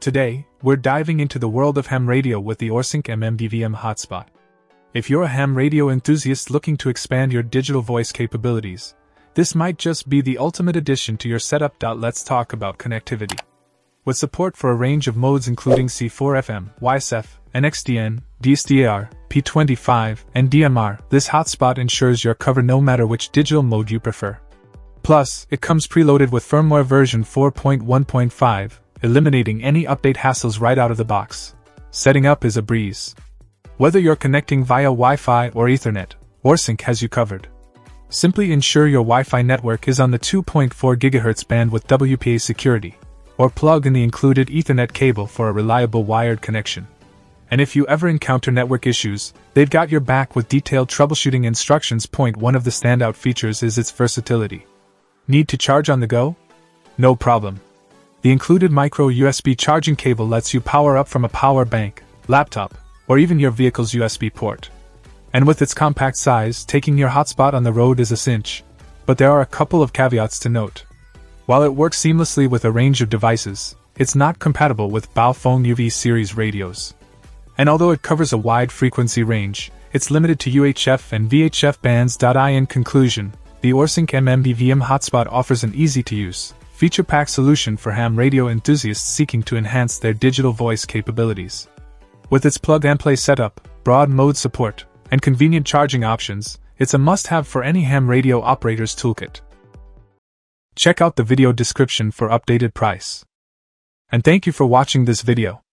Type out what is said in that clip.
Today, we're diving into the world of ham radio with the AURSINC MMDVM hotspot. If you're a ham radio enthusiast looking to expand your digital voice capabilities, this might just be the ultimate addition to your setup. Let's talk about connectivity. With support for a range of modes including C4FM, YSF, NXDN, D-STAR, P25, and DMR, this hotspot ensures you're covered no matter which digital mode you prefer. Plus, it comes preloaded with firmware version 4.1.5, eliminating any update hassles right out of the box. Setting up is a breeze. Whether you're connecting via Wi Fi or Ethernet, AURSINC has you covered. Simply ensure your Wi Fi network is on the 2.4 GHz band with WPA security, or plug in the included Ethernet cable for a reliable wired connection. And if you ever encounter network issues, they've got your back with detailed troubleshooting instructions. Point one of the standout features is its versatility. Need to charge on the go? No problem. The included micro USB charging cable lets you power up from a power bank, laptop, or even your vehicle's USB port. And with its compact size, taking your hotspot on the road is a cinch. But there are a couple of caveats to note. While it works seamlessly with a range of devices, it's not compatible with Baofeng UV series radios. And although it covers a wide frequency range, it's limited to UHF and VHF bands. In conclusion, the AURSINC MMDVM hotspot offers an easy to use, feature packed solution for ham radio enthusiasts seeking to enhance their digital voice capabilities. With its plug and play setup, broad mode support, and convenient charging options, it's a must have for any ham radio operator's toolkit. Check out the video description for updated price. And thank you for watching this video.